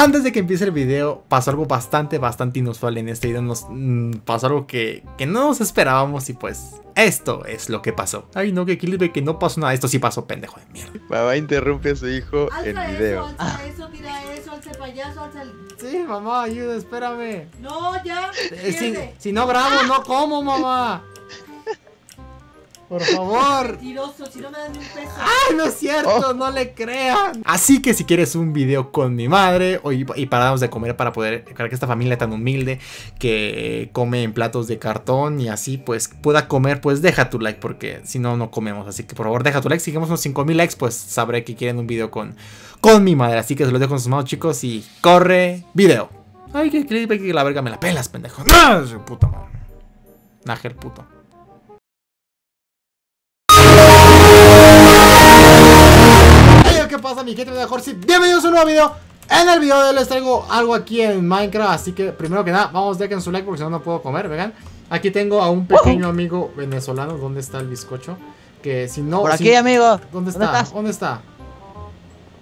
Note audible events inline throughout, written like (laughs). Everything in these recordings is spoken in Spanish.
Antes de que empiece el video, pasó algo bastante, bastante inusual en este video. Nos mm, pasó algo que, que no nos esperábamos y pues esto es lo que pasó. Ay, no, que ve que no pasó nada. Esto sí pasó, pendejo de mierda. Mamá interrumpe a su hijo en Alza video. eso, alza eso, tira eso, alza el payaso, alza el... Sí, mamá, ayuda, espérame. No, ya, Eh, si, si no grabo, no como, mamá. Por favor. Mentiroso, si no me das ni un peso. ¡Ay, no es cierto! No le crean. Así que si quieres un video con mi madre o y, y para darnos de comer para poder para que esta familia tan humilde que come en platos de cartón y así pues pueda comer, pues deja tu like porque si no, no comemos. Así que por favor deja tu like. Si llegamos a unos 5000 likes, pues sabré que quieren un video con, con mi madre. Así que se los dejo en sus manos, chicos, y corre video. Ay, que, que, que la verga me la pelas, pendejo. ¡No! Su puta madre. Nájel, puto. ¿Qué pasa mi gente de Jorsi? Bienvenidos a un nuevo video En el video de hoy les traigo algo aquí en Minecraft Así que primero que nada, vamos dejen su like porque si no no puedo comer, vean Aquí tengo a un pequeño amigo venezolano ¿Dónde está el bizcocho? Que si no... Por si- aquí, amigo. ¿Dónde está? estás? ¿Dónde está?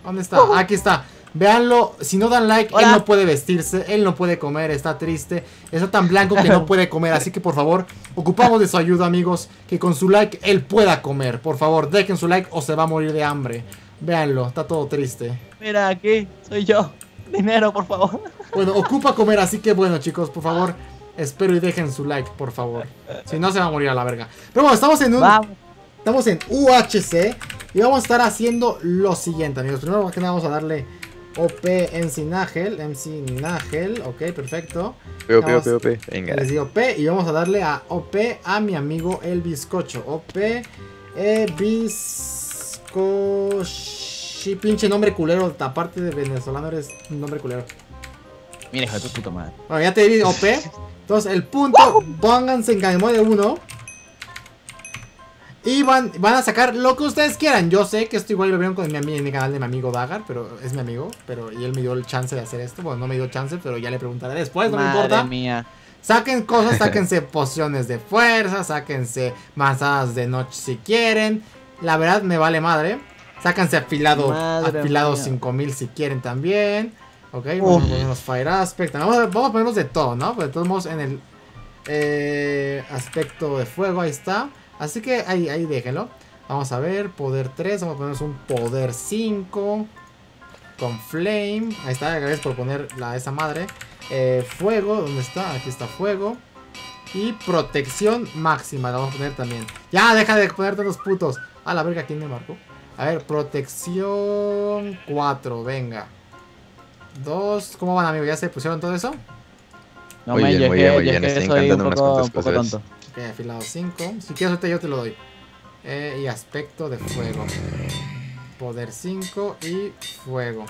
¿Dónde está? Aquí está. Véanlo, si no dan like, él no puede vestirse, él no puede comer, está triste, está tan blanco que no (laughs) puede comer, así que por favor, ocupamos de su ayuda, amigos, que con su like él pueda comer. Por favor, dejen su like o se va a morir de hambre. Véanlo, está todo triste. Mira, aquí soy yo. Dinero, por favor. Bueno, ocupa comer, así que bueno, chicos, por favor, espero y dejen su like, por favor. Si no, se va a morir a la verga. Pero bueno, estamos en un... Vamos. Estamos en UHC y vamos a estar haciendo lo siguiente, amigos. Primero que nada vamos a darle OP MC Nagel, MC Nagel, ok, perfecto. P, P, Vamos- P, P. Venga. Les digo P y vamos a darle a OP a mi amigo el bizcocho. OP e bizcochi. Pinche nombre culero, aparte de venezolano eres un nombre culero. Mira, hijo de tu puta madre. Bueno, ya te di OP. Entonces, el punto, pónganse en Game de 1. Y van, van a sacar lo que ustedes quieran. Yo sé que esto igual lo vieron con mi, en mi canal de mi amigo Dagar, pero es mi amigo. Pero y él me dio el chance de hacer esto. Bueno, no me dio chance, pero ya le preguntaré después, no me importa. mía. Saquen cosas, (laughs) sáquense pociones de fuerza, sáquense manzanas de noche si quieren. La verdad me vale madre. Sáquense afilado, Madre afilado mía. 5000 si quieren también. Ok, Uf. vamos a ponernos Fire Aspect. Vamos a, vamos a ponernos de todo, ¿no? Pero de todos modos en el eh, aspecto de fuego, ahí está. Así que ahí, ahí déjenlo. Vamos a ver, poder 3, vamos a ponernos un poder 5. Con flame. Ahí está, gracias por poner la, esa madre. Eh, fuego, ¿dónde está? Aquí está fuego. Y protección máxima, la vamos a poner también. Ya, deja de ponerte los putos. A la verga, ¿quién me marcó? A ver, protección 4, venga. 2, ¿cómo van amigos? ¿Ya se pusieron todo eso? No Muy me bien, muy bien, muy bien, es que está soy un encantando unas cuantas poco cosas. tonto. Ok, afilado 5. Si quieres ahorita yo te lo doy. Eh, y aspecto de fuego. Poder 5 y fuego.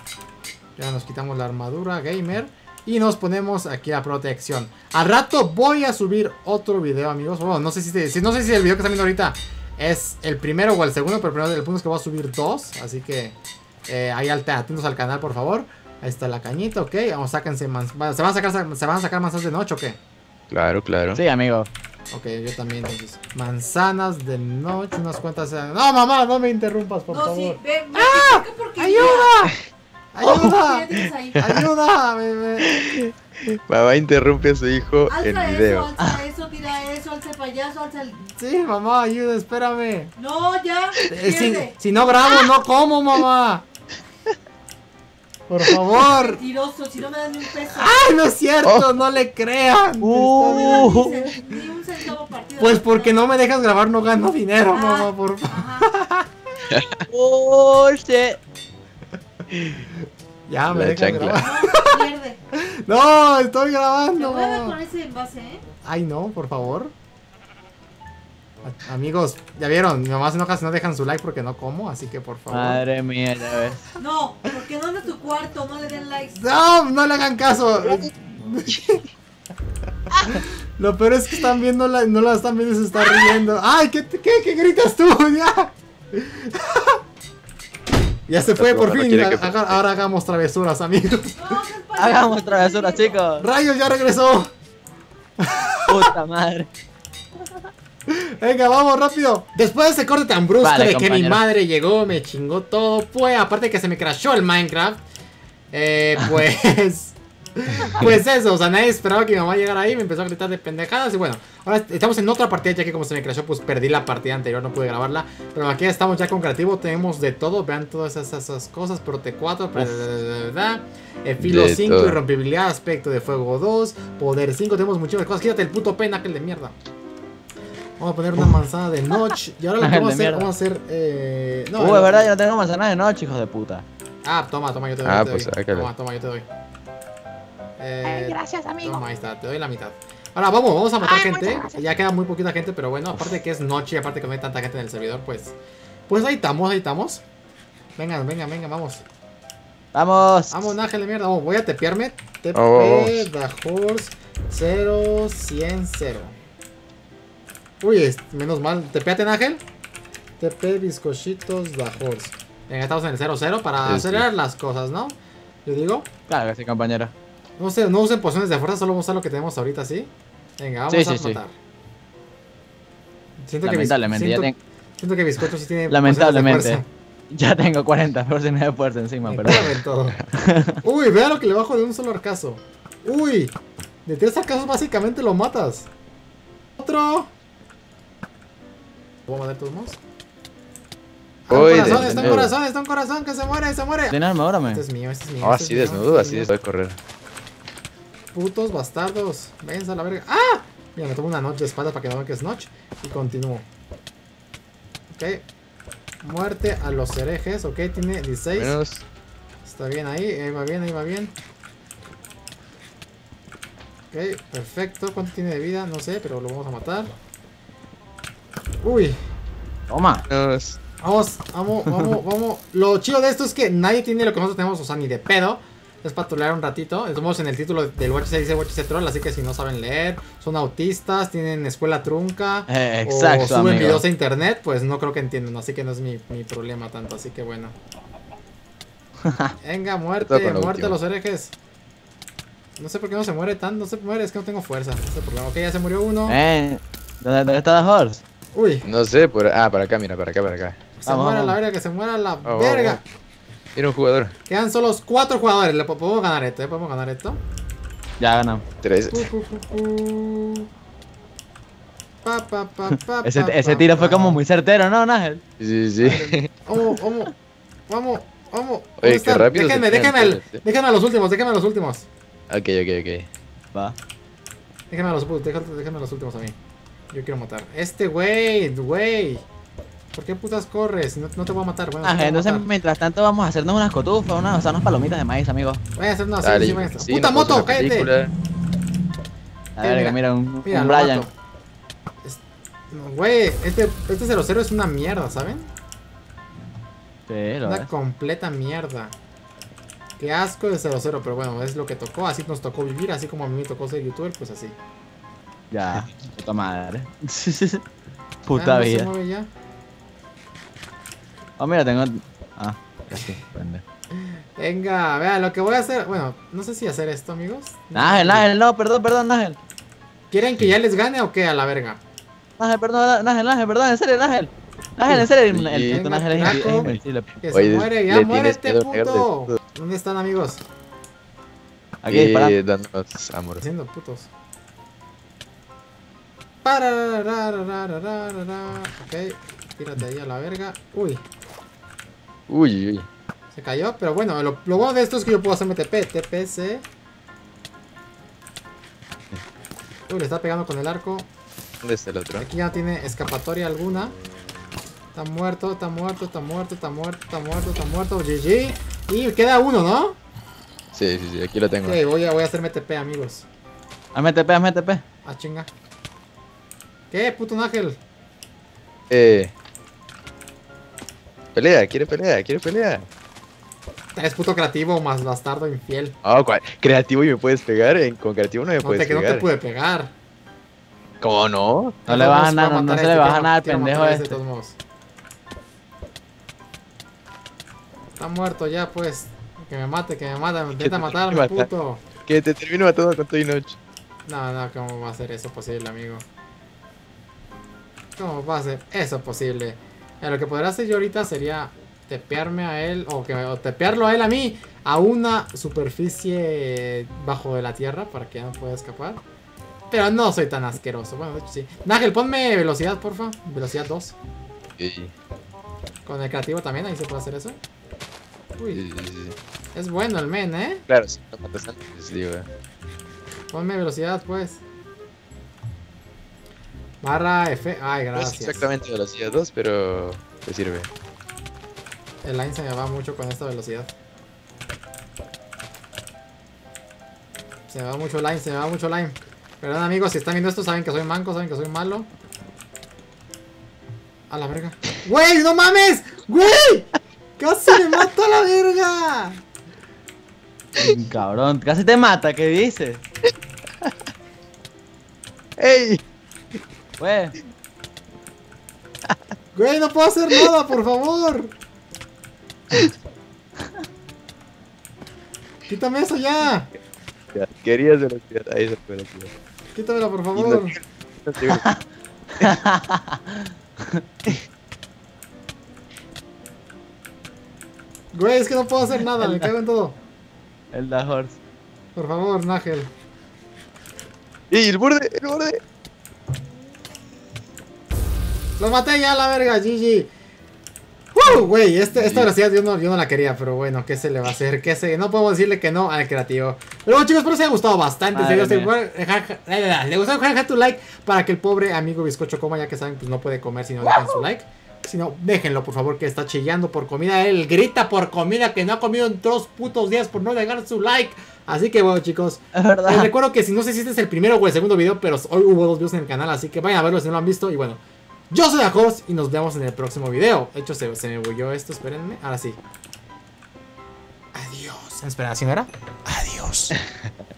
Ya nos quitamos la armadura gamer. Y nos ponemos aquí la protección. Al rato voy a subir otro video, amigos. Bueno, no sé si, si- no sé si el video que están viendo ahorita es el primero o el segundo. Pero primero el punto es que voy a subir dos. Así que eh, ahí al- atentos al canal, por favor. Ahí está la cañita, ok. Vamos, sáquense mans- ¿Se van a sacar, se van a sacar manzanas de noche o qué? Claro, claro. Sí, amigo. Ok, yo también. entonces. Manzanas de noche, unas cuantas. No, mamá, no me interrumpas, por no, favor. sí, ve, ¡Ah! porque ¡Ayuda! ¡Ayuda! (laughs) ¡Ayuda! Me- Mamá interrumpe a su hijo en Alza video. eso, alza eso, alza el payaso, alza el... Sí, mamá, ayuda, espérame. No, ya, Eh, si, si no grabo, no como, mamá. Por favor. (laughs) Mentiroso, si no me das ni un peso. ¡Ay, no es cierto! No le crean. Uh. Ni, un centavo partido. Pues porque no me dejas grabar, no gano dinero, Ah. mamá, por favor. Oh, shit. Ya me dejas grabar. No, pierde. (laughs) No, estoy ¿Me grabando. puedes mamá. con ese envase, eh? Ay, no, por favor. A- Amigos, ya vieron, mi mamá se enoja si no dejan su like porque no como, así que por favor. Madre mía, ya ves. No, porque no es de tu cuarto, no le den likes. No, no le hagan caso. Lo peor es que están viendo la, no la están viendo y se está riendo. Ay, ¿qué, qué, qué gritas tú? (laughs) Ya. Ya se fue por fin. Haga- ahora hagamos travesuras, amigos. No. Hagamos travesuras, chicos. Rayos, ya regresó. Puta madre. Venga, vamos rápido. Después de ese corte tan brusco Vale, de que mi madre llegó, me chingó todo, fue aparte que se me crashó el Minecraft. Eh, (laughs) pues. (laughs) Pues eso, o sea, nadie esperaba que mi mamá llegara ahí, me empezó a gritar de pendejadas y bueno, ahora estamos en otra partida ya que como se me crashó pues perdí la partida anterior, no pude grabarla, pero aquí estamos ya con creativo, tenemos de todo, vean todas esas, esas cosas, Prote 4, eh, Filo De 5, todo. Irrompibilidad, Aspecto de Fuego 2, Poder 5, tenemos muchísimas cosas, quítate el puto aquel de mierda. Vamos a poner una manzana de Notch y ahora lo que vamos a hacer, mierda. vamos a hacer... Eh, no, Uh, no. es verdad, yo no tengo manzana de noche, hijos de puta. Ah, toma, toma, yo te doy. Ah, yo te pues, doy. Toma, toma, yo te doy. Eh, gracias, amigo. Toma, ahí está, te doy la mitad. Ahora vamos, vamos a matar gente. Ya queda muy poquita gente, pero bueno, aparte que es noche y aparte que no hay tanta gente en el servidor, pues. Pues ahí estamos, ahí estamos. Venga, venga, venga, vamos. Vamos. Vamos, Ángel de mierda. Vamos, voy a tepearme. TP Vamos. The Horse 0 100 0. Uy, es- menos mal. ¿Tepeate, Ángel? TP bizcochitos The Horse. Venga, estamos en el 0 0 para Sí, sí. acelerar las cosas, ¿no? Yo digo. Claro que sí, compañero. No sé, no usen pociones de fuerza, solo vamos a usar lo que tenemos ahorita, ¿sí? Venga, vamos Sí, a sí, sí. matar. Siento que, bis- Lamentablemente, ya, siento, ten- siento que bizcocho sí tiene Lamentablemente. pociones (laughs) ya tengo 40 porciones de fuerza de encima, fuerza. pero. Todo. (laughs) Uy, vea lo que le bajo de un solo arcazo. Uy, de tres arcazos básicamente lo matas. Otro. ¿Puedo matar todos modos? Ah, un Uy, corazón, está un desnudo. corazón, está un corazón que se muere, se muere. ¿Tienes armadura, me? Este es mío, este es mío. Ah, este así desnudo, este así es mío. después correr. Putos bastardos. Váyanse a la verga. ¡Ah! Mira, me tomo una notch de espada para que no vean que es notch. Y continúo. Ok. Muerte a los herejes. Ok, tiene 16. Menos. Está bien ahí. Ahí va bien, ahí va bien. Ok, perfecto. ¿Cuánto tiene de vida? No sé, pero lo vamos a matar. Uy. Toma. Menos. Vamos, vamos, vamos, vamos. Lo chido de esto es que nadie tiene lo que nosotros tenemos, o sea, ni de pedo. Es patulear un ratito. Estamos en el título del WHC dice WHC Troll, así que si no saben leer, son autistas, tienen escuela trunca. Eh, o suben amigo. videos a internet, pues no creo que entiendan, así que no es mi, mi problema tanto, así que bueno. (laughs) Venga, muerte, muerte a los herejes. No sé por qué no se muere tan, no se muere, es que no tengo fuerza. ese es el problema. Ok, ya se murió uno. Eh, ¿dónde, dónde está la horse? Uy, No sé, por. Ah, para acá, mira, para acá, para acá. se Vamos, muera la verga, que se muera la Vamos, verga. Mira un jugador. Quedan solo cuatro jugadores. Le po- podemos ganar esto, ¿eh? Podemos ganar esto. Ya ganamos. Tres. Pa, pa, pa, pa, Ese, pa, ese pa, tiro fue como muy certero, ¿no, Nángel? Sí, sí, sí. Vamos, vamos, vamos, vamos. ¿Dónde Oye, qué rápido Déjenme, déjenme, al- todos, eh. déjenme a los últimos, déjenme a los últimos. Ok, ok, ok. Va. Déjenme a los, déjenme a los últimos a mí. Yo quiero matar. Este güey, güey. ¿Por qué putas corres? No, no te voy a matar, bueno. sí te voy Ángel, a entonces matar. mientras tanto vamos a hacernos unas cotufas, unas, o sea, unas palomitas de maíz, amigo. Voy a hacer una Dale, sí, sí, ¡Puta moto! ¡Cállate! A ver, mira. mira, un, Mira, un lo Brian. Güey, este, este 00 es una mierda, ¿saben? Lo Una ves. completa mierda. Qué asco de 00, pero bueno, es lo que tocó, así nos tocó vivir, así como a mí me tocó ser youtuber, pues así. Ya, (laughs) puta madre. (laughs) Ah, puta no se vida. mueve ya. Oh, mira, tengo... Ah, casi, prende. Venga, vea, lo que voy a hacer... Bueno, no sé si hacer esto, amigos. Ángel, Ángel, no, perdón, perdón, Ángel. ¿Quieren que ya les gane o qué? A la verga. Ángel, perdón, Ángel, Ángel, perdón, en serio, Ángel. Ángel, en serio, el, el puto Ángel. Que se muere, ya muere este puto. ¿Dónde están, amigos? Aquí disparando. dándonos amor. Haciendo putos. Para. Ok, tírate ahí a la verga. Uy, Uy, uy. se cayó, pero bueno, lo, lo bueno de esto es que yo puedo hacerme TP. TPC. Uy, le está pegando con el arco. ¿Dónde está el otro? Aquí ya no tiene escapatoria alguna. Está muerto, está muerto, está muerto, está muerto, está muerto, está muerto. GG. Y queda uno, ¿no? Sí, sí, sí, aquí lo tengo. Ok, voy a, voy a hacerme TP, amigos. Hazme TP, hazme TP. Ah, chinga. ¿Qué, puto ángel? Eh. Pelea, quiere pelea, quiere pelea. Es puto creativo más bastardo infiel. Ah, ¿cuál? creativo y me puedes pegar. Con creativo no me No puedes te, que no te pegar. puede pegar. ¿Cómo no? No le vas a ganar, no, no se le va a ganar al pendejo este. de todos modos. Está muerto ya, pues. Que me mate, que me mate. Intenta te matarme, puto. Que te termino matando con y noche. No, no, ¿cómo va a ser eso posible, amigo? ¿Cómo va a ser eso posible? Eh, lo que podría hacer yo ahorita sería tepearme a él, o, que, o tepearlo a él a mí, a una superficie bajo de la tierra para que ya no pueda escapar. Pero no soy tan asqueroso. Bueno, de hecho sí. Nagel, ponme velocidad, porfa. Velocidad 2. Sí, Con el creativo también, ahí se puede hacer eso. sí, Uy, sí, sí. es bueno el men, ¿eh? Claro, no matas antes, digo. Ponme velocidad, pues. Barra F. Ay, No es gracias. exactamente velocidad 2, pero te sirve. El line se me va mucho con esta velocidad. Se me va mucho line, se me va mucho line. Perdón amigos, si están viendo esto saben que soy manco, saben que soy malo. A la verga. (laughs) ¡Güey, no mames! ¡Güey! ¡Casi me mato a la verga! Cabrón, casi te mata, ¿qué dices? (laughs) ¡Ey! Güey, Güey, no puedo hacer nada, por favor. Quítame eso ya. Ya, Querías velocidad. Ahí se fue velocidad. Quítamela, por Y favor. Güey, es que no puedo hacer nada, me cago en todo. el da horse. Por favor, Nagel. ¡Ey, el borde! ¡El borde! Lo maté ya la verga, GG. ¡Uh! Güey, este, esta velocidad yo no, yo no la quería, pero bueno, ¿qué se le va a hacer? ¿Qué se, no podemos decirle que no al creativo. Pero bueno, chicos, espero que os haya gustado bastante. Si os- mía. dejar- dejar- le gustó, dejar tu like para que el pobre amigo bizcocho coma, ya que saben, pues no puede comer si no dejan su like. Si no, déjenlo, por favor, que está chillando por comida. Él grita por comida que no ha comido en dos putos días por no dejar su like. Así que bueno, chicos, Es les recuerdo que si no sé si este es el primero o el segundo video, pero hoy hubo dos videos en el canal, así que vayan a verlo si no lo han visto. Y bueno, yo soy Ajos y nos vemos en el próximo video. De hecho, se, se me bulló esto, espérenme. Ahora sí. Adiós. Espera, ¿así no era? Adiós. (laughs)